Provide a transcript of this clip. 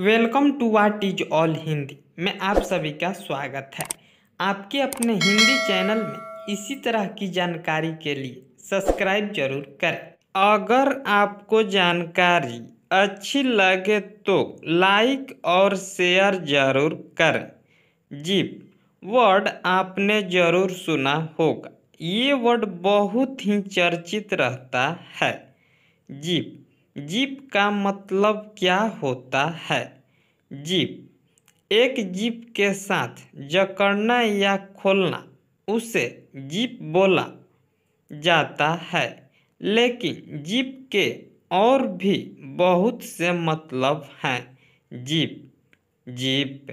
Welcome to what is all Hindi. में आप सभी का स्वागत है। आपके अपने हिंदी चैनल में इसी तरह की जानकारी के लिए सब्सक्राइब ज़रूर करें। अगर आपको जानकारी अच्छी लगे तो लाइक और शेयर ज़रूर करें। जीप वर्ड आपने ज़रूर सुना होगा। ये वर्ड बहुत ही चर्चित रहता है। जीप जीप का मतलब क्या होता है? जीप, एक जीप के साथ जकड़ना या खोलना, उसे जीप बोला जाता है। लेकिन जीप के और भी बहुत से मतलब हैं। Jeep jeep.